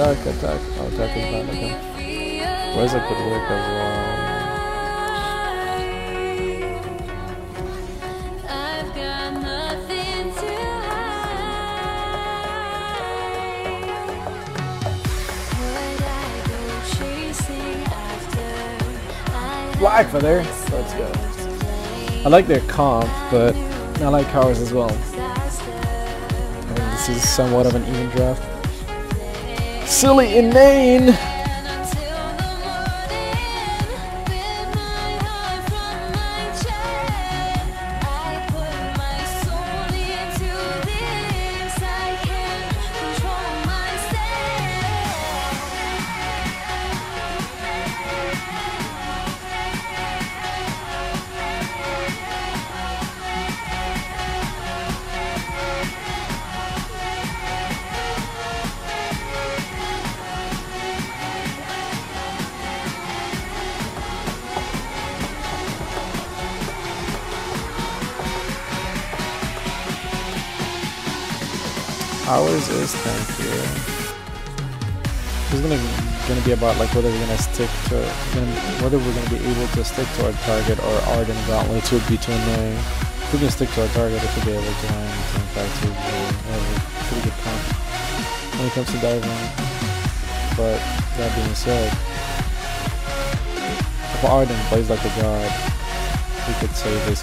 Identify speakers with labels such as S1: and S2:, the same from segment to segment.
S1: Attack, attack. Oh, attack is bad, okay. Reza could work as well.
S2: I've got nothing to hide. Would I go chasing after I
S1: Blackfeather. Let's go. I like their comp, but I like ours as well. I think this is somewhat of an even draft. Silly inane! Ours is tankier. It's gonna gonna be about like whether we're gonna stick to gonna, whether we're gonna be able to stick to our target or Ardan Gauntlets would be too annoying. If we can stick to our target, I should be able to land 25 2 or pretty good comp when it comes to diving. But that being said, if Ardan plays like a god, he could save his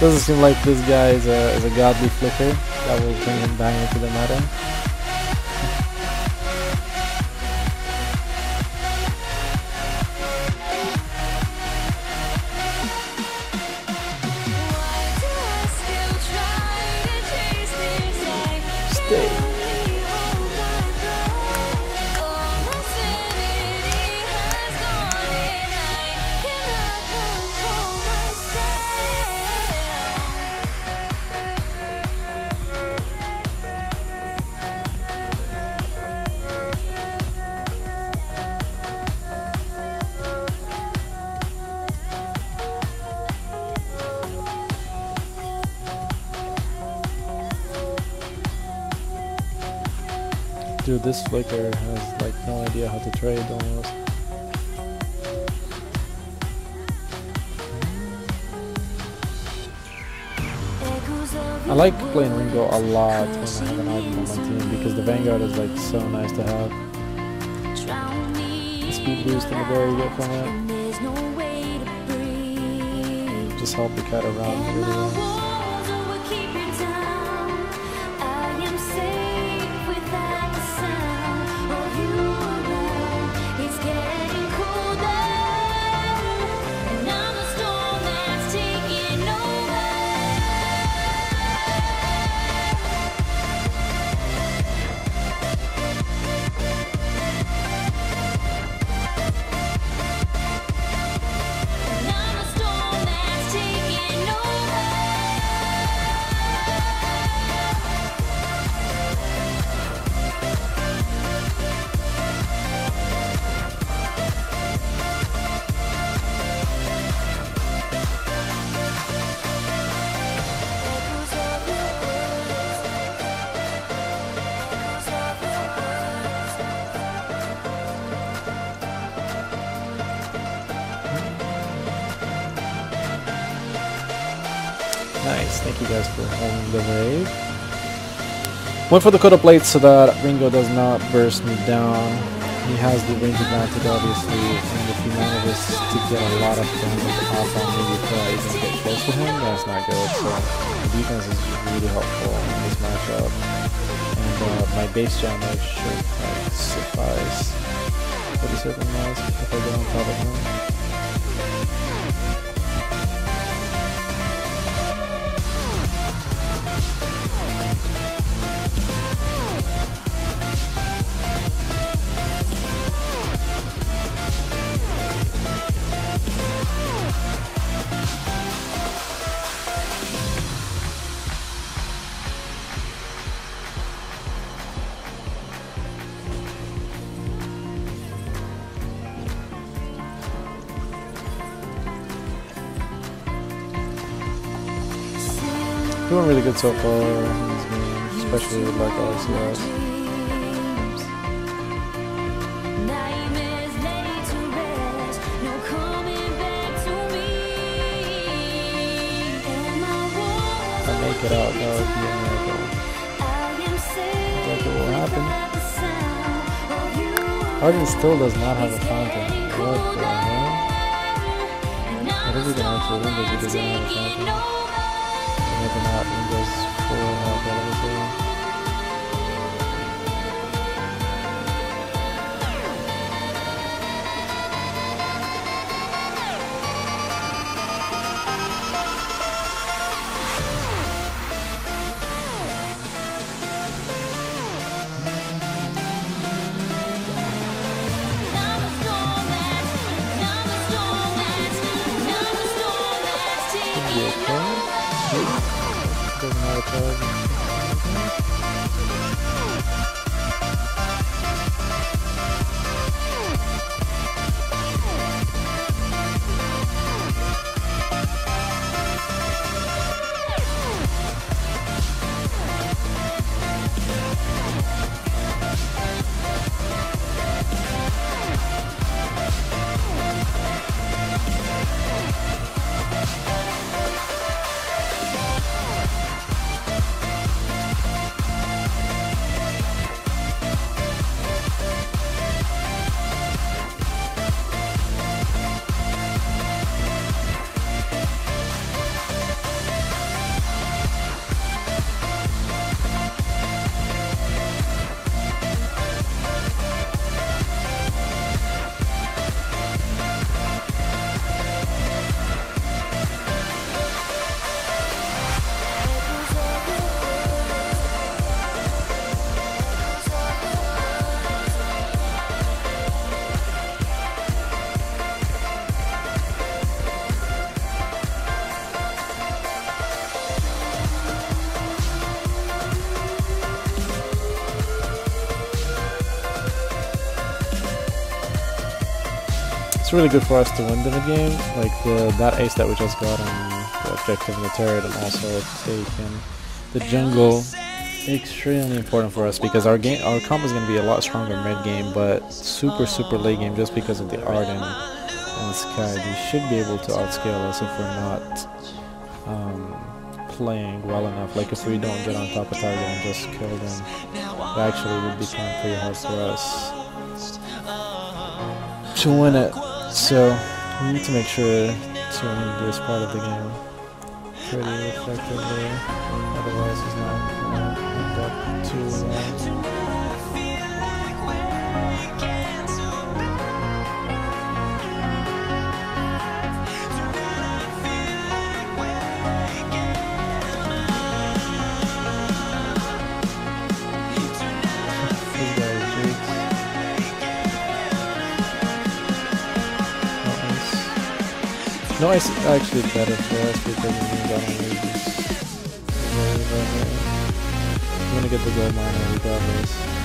S1: Doesn't seem like this guy is a, is a godly flicker that will bring him back into the meta. Stay. Dude, this flicker has like no idea how to trade almost. I like playing Ringo a lot when I have an item on my team because the Vanguard is like so nice to have.
S2: speed boost in the very get from it.
S1: And.
S2: Just help the cat around really well.
S1: You
S2: guys for holding the raid. Went for the up blade so that Ringo does not burst me down. He has the range advantage obviously, and if he manages to get a lot of damage off on me before I even get close to him, that's not good. So the defense is really helpful in this matchup. And uh, my base damage should like, suffice pretty Serpent Mask if I go on top of him. Doing really good so far especially with like I make it out, that would be a miracle. Like it will happen. Ardan still does not have a fountain. What the hell? I
S1: I'm
S2: think we can actually win they don't have a fountain. Doesn't It's really good for us to win the game. Like the that ace that we just got on the objective in the turret and also taking the jungle. Extremely important for us because our game our comp is gonna be a lot stronger mid game, but super super late game just because of the Ardan and and Skye. They should be able to outscale us if we're not um, playing well enough. Like if we don't get on top of target and just kill them, that actually would become pretty hard for us.
S3: to win it. So we need to make sure to win this part of the game pretty effectively. Otherwise, it's not gonna end up too well. Ice is actually better for us because means I don't lose this. I'm gonna get the gold miner regardless.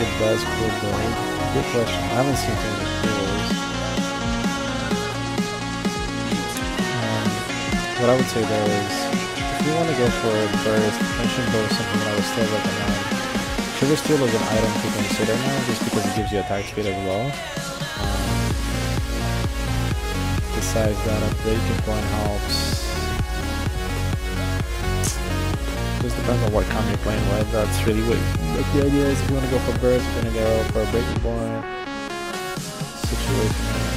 S2: The
S3: best cool build? Good question. I haven't seen many cools. Um, what I would say though is, if you want to go for burst, Ancient Bow is something that I would still recommend. Sugar Steel is an item to consider now, just because it gives you attack speed as well. Um, besides that, a breaking point helps. Just depends on what comp you're playing with. That's really what. But the idea is, if you want to go for burst, you're gonna go for a breaking point situation.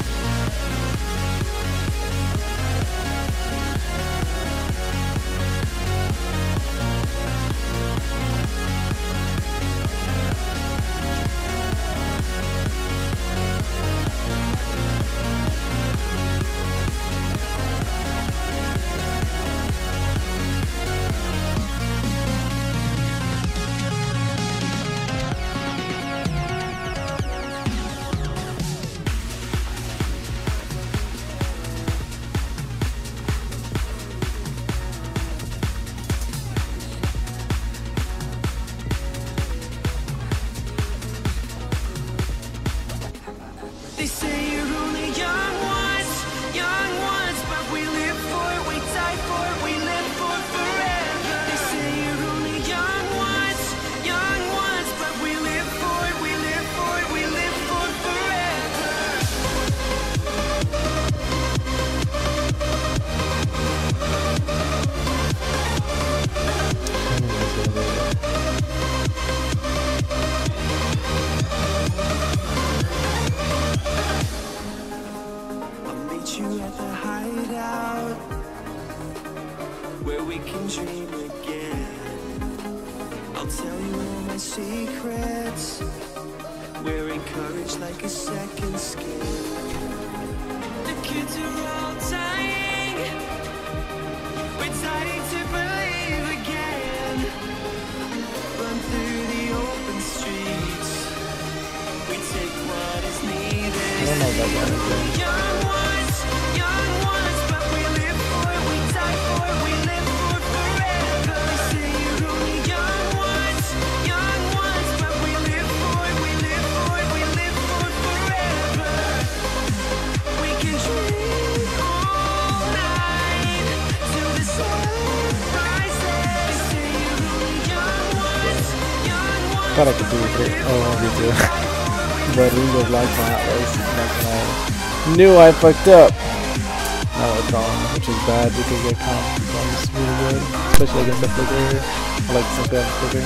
S3: Thought I could do it. Oh, me too. but of Light my Atlas. Gonna- Knew I fucked up. Now it's gone, which is bad because their comp is really good, especially against the flicker. I like to something on flicker.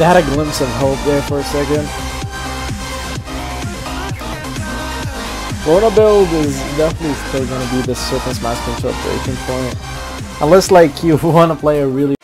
S3: They
S2: had a glimpse of hope there for a second. Rona build is definitely still going to be the Surface Master Control breaking point. Unless like you want to play a really